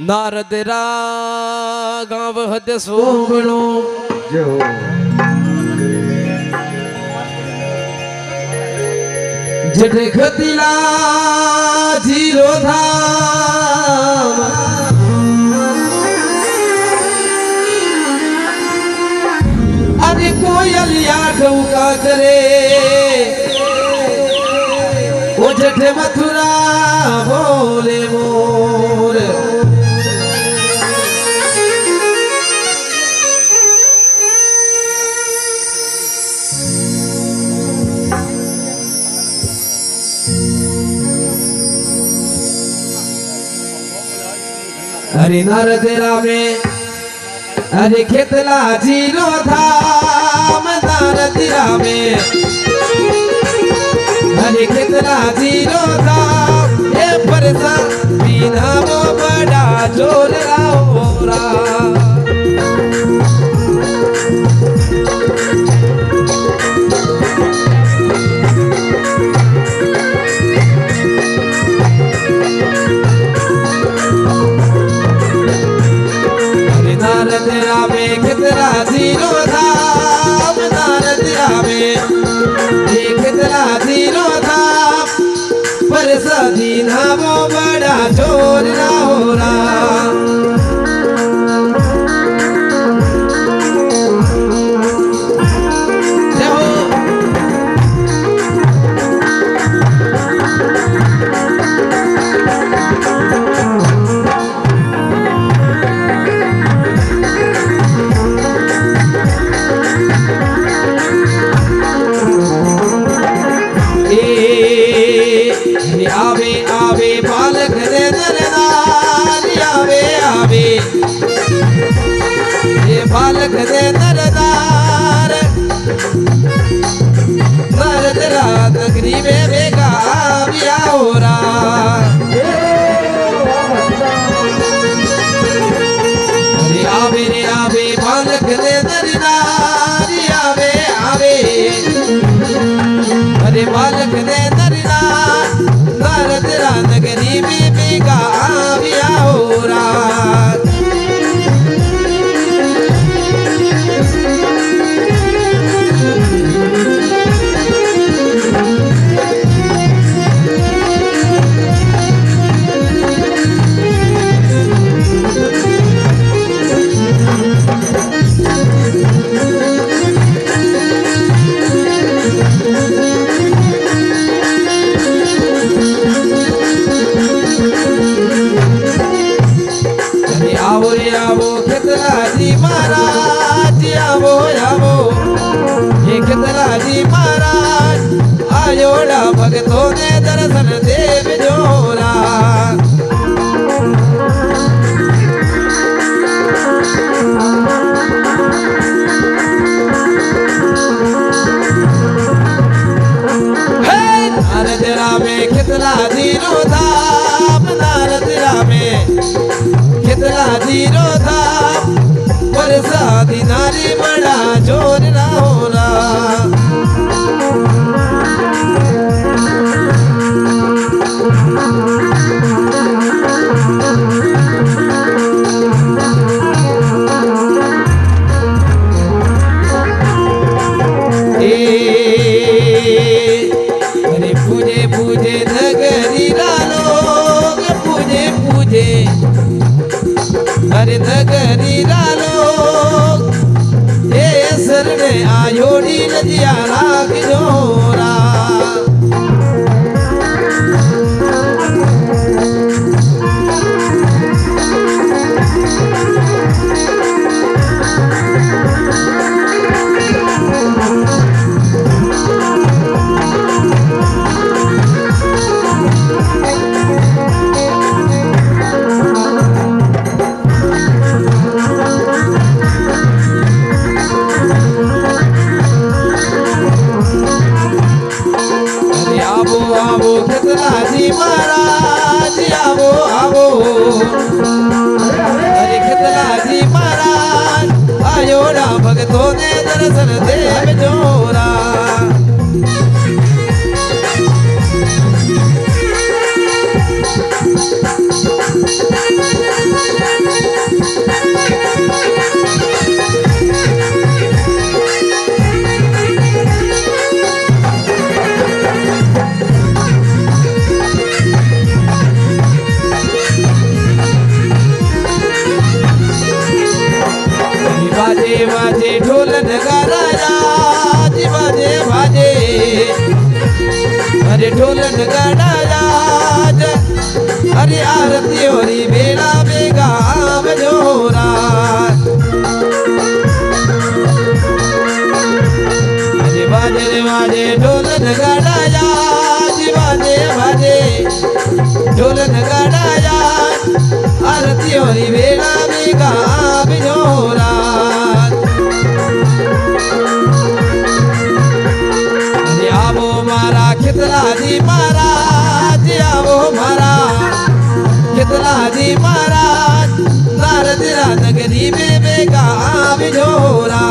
नारद रागाव हद सोभणो जो जड खतिला ज़ीरो धाम। अरे कोयल या ठौका करे। ओ जठ मथुरा इधर तेरा में। अरे खेतला ज़ीरो धाम दार तेरा अरे खेतला ज़ीरो धाम ये परसा बिना बड़ा ज़ोर आओ 하고 હે ખેતલાજી મહારાજ આયોડા ભગતોને દર્શન દેવ જોરા હે નારદ રામે ખેતલાજી નો ધામ નારદ રામે કેટલા જીરો થા વરસાદી નારી બડા જોર ના હોરા हरि महाराज भारत नगरी में बेगा जोरा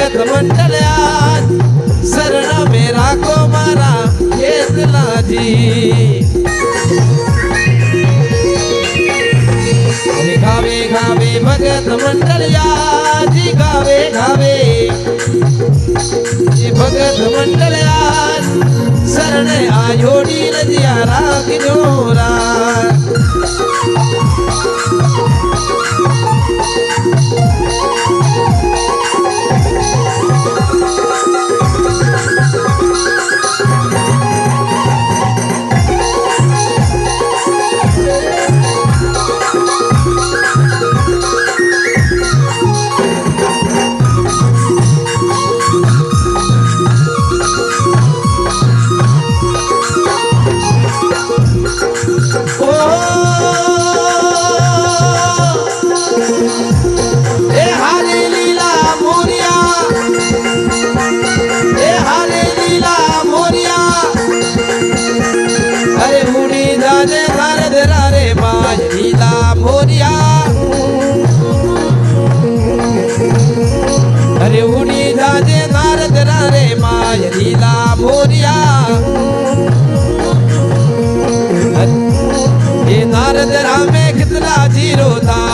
वेद मंडल शरणा मेरा को मारा ये जी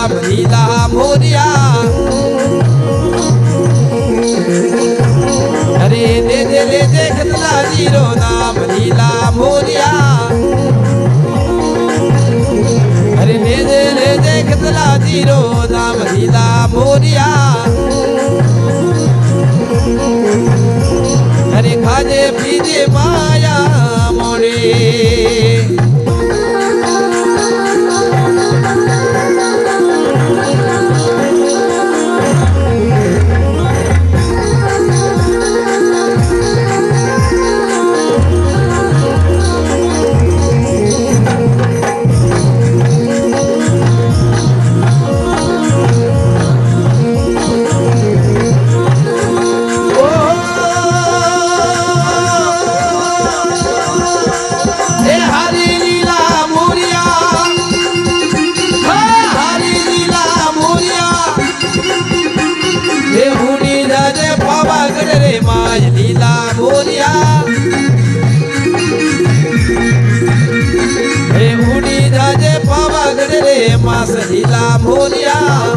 बरीदा मोरिया। अरे ले दे ले दे कितना ज़ीरो नाम लीला मोरिया। अरे ले दे ले दे कितना ज़ीरो नाम लीला मोरिया। अरे खाजे पीजे माया मोरे। સજીલા મોરિયા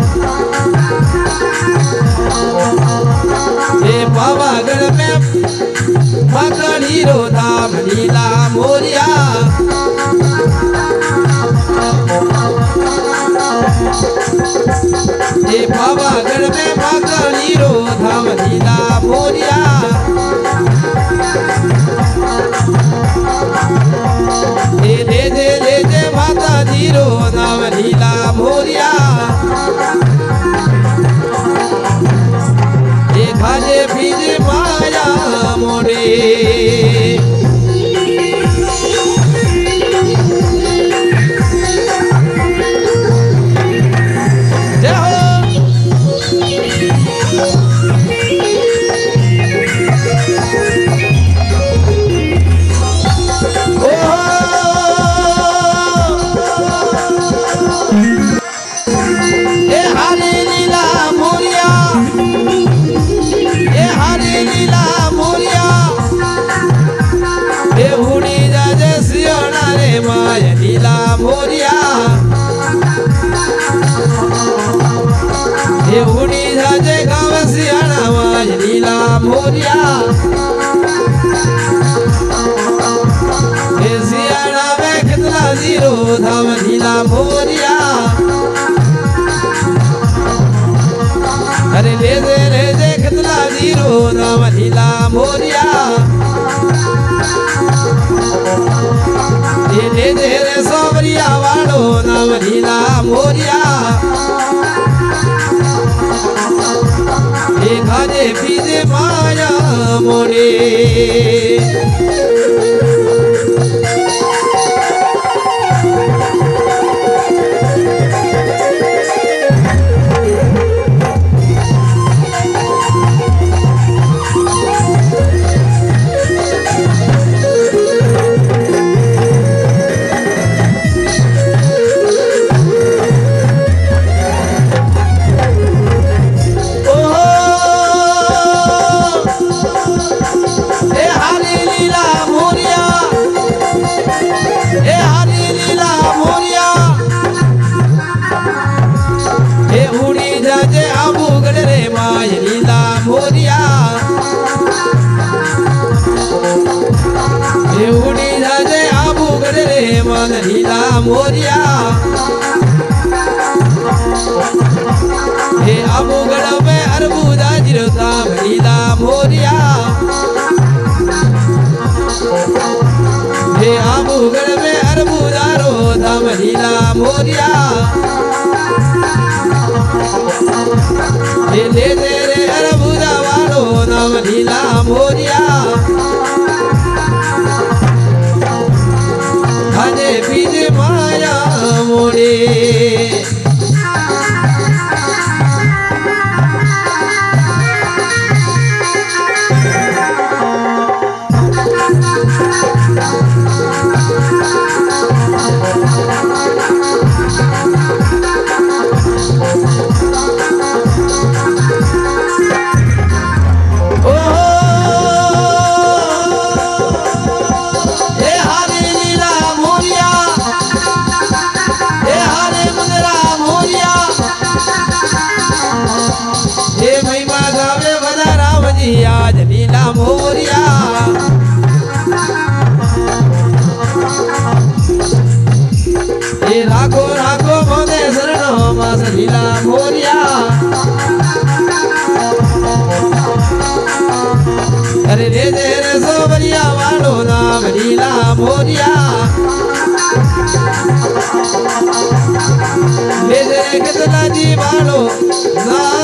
હે પાવાગઢ મે પાકડી રો ધામ લીલા મોરિયા હે પાવાગઢ મે પાકડી રો ધામ લીલા મોરિયા હે દે દે દે દે માતાજી રો রাধে गोरिया दे दे रे अरबुदा वालो नव नीला मोरिया। हर दे दे सोबरिया वालो नाम लीला मोरिया। दे दे कितना जी वालो नाम